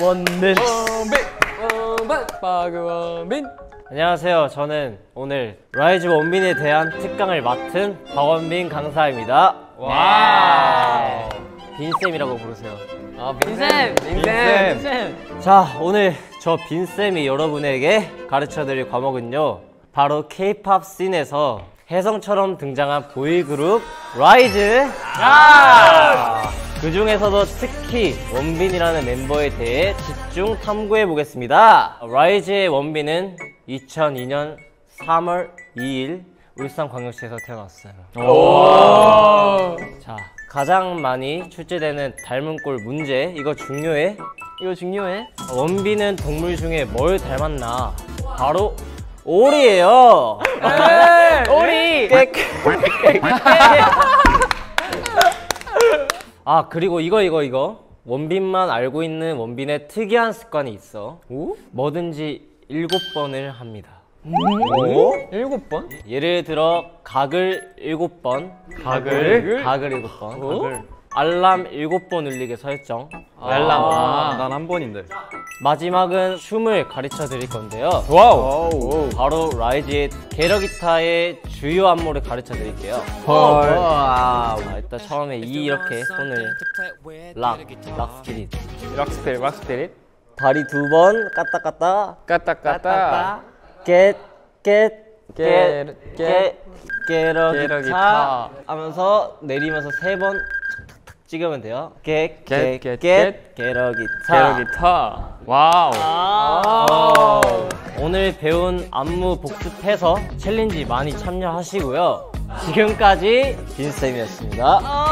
원빈. 원빈. 박원빈. 안녕하세요. 저는 오늘 라이즈 원빈에 대한 특강을 맡은 박원빈 강사입니다. Wow. 빈쌤이라고 부르세요. 아 빈쌤! 빈쌤. 빈쌤! 자 오늘 저 빈쌤이 여러분에게 가르쳐드릴 과목은요. 바로 케이팝 씬에서 혜성처럼 등장한 보이그룹 라이즈 그 중에서도 특히 원빈이라는 멤버에 대해 집중 탐구해 보겠습니다 라이즈의 원빈은 2002년 3월 2일 울산광역시에서 태어났어요 자 가장 많이 출제되는 닮은 꼴 문제 이거 중요해 이거 중요해? 원빈은 동물 중에 뭘 닮았나? 바로 오리예요. 오리! 아 그리고 이거 이거 이거. 원빈만 알고 있는 원빈의 특이한 습관이 있어. 뭐든지 일곱 번을 합니다. 일곱 번? 예를 들어 가글 일곱 번, 가글? 가글 일곱 번, 알람 일곱 번 울리게 설정. 알람. 아, 난 한 번인데. 마지막은 춤을 가르쳐 드릴 건데요. Wow. 바로 라이즈의 Get A Guitar의 주요 안무를 가르쳐 드릴게요. 헐 아, 일단 처음에 이 이렇게 손을 rock, rock spirit. Rock spirit rock spirit 다리 두 번 까딱 까딱. 까딱 까딱 겟, 겟, 깨- 겟, 겟, 게러기타 게러기타. 하면서 내리면서 세번 탁탁탁 찍으면 돼요. 겟, 겟, 겟, 겟, 겟, 게러기타. 게러기타 와우 아. 오늘 배운 안무 복습해서 챌린지 많이 참여하시고요. 지금까지 빈쌤이었습니다. 어!